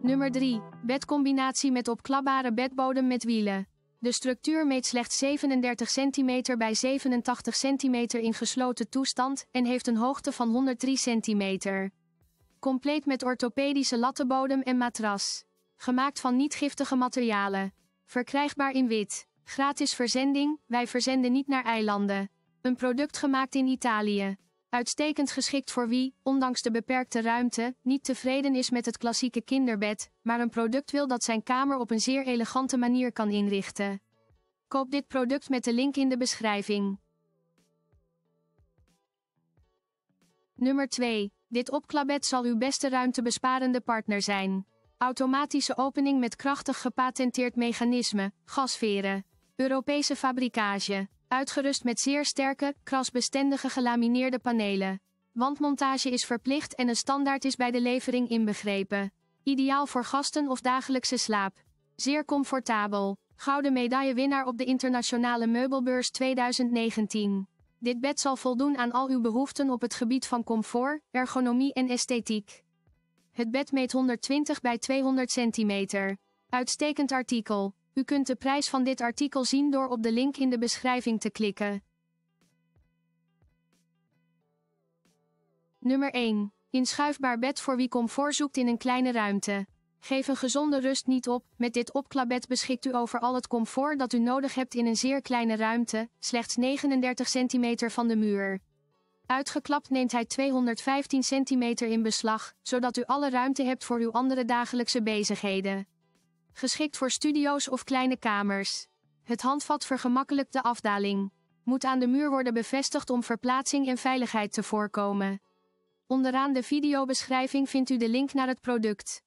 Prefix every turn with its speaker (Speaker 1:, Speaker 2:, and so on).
Speaker 1: Nummer 3. Bedcombinatie met opklapbare bedbodem met wielen. De structuur meet slechts 37 cm bij 87 cm in gesloten toestand en heeft een hoogte van 103 cm. Compleet met orthopedische lattenbodem en matras. Gemaakt van niet-giftige materialen. Verkrijgbaar in wit. Gratis verzending, wij verzenden niet naar eilanden. Een product gemaakt in Italië. Uitstekend geschikt voor wie, ondanks de beperkte ruimte, niet tevreden is met het klassieke kinderbed, maar een product wil dat zijn kamer op een zeer elegante manier kan inrichten. Koop dit product met de link in de beschrijving. Nummer 2. Dit opklapbed zal uw beste ruimtebesparende partner zijn. Automatische opening met krachtig gepatenteerd mechanisme, gasveren. Europese fabrikage. Uitgerust met zeer sterke, krasbestendige gelamineerde panelen. Wandmontage is verplicht en een standaard is bij de levering inbegrepen. Ideaal voor gasten of dagelijkse slaap. Zeer comfortabel. Gouden medaillewinnaar op de Internationale Meubelbeurs 2019. Dit bed zal voldoen aan al uw behoeften op het gebied van comfort, ergonomie en esthetiek. Het bed meet 120 bij 200 centimeter. Uitstekend artikel. U kunt de prijs van dit artikel zien door op de link in de beschrijving te klikken. Nummer 1. Inschuifbaar bed voor wie comfort zoekt in een kleine ruimte. Geef een gezonde rust niet op, met dit opklapbed beschikt u over al het comfort dat u nodig hebt in een zeer kleine ruimte, slechts 39 cm van de muur. Uitgeklapt neemt hij 215 cm in beslag, zodat u alle ruimte hebt voor uw andere dagelijkse bezigheden. Geschikt voor studio's of kleine kamers. Het handvat vergemakkelijkt de afdaling. Moet aan de muur worden bevestigd om verplaatsing en veiligheid te voorkomen. Onderaan de videobeschrijving vindt u de link naar het product.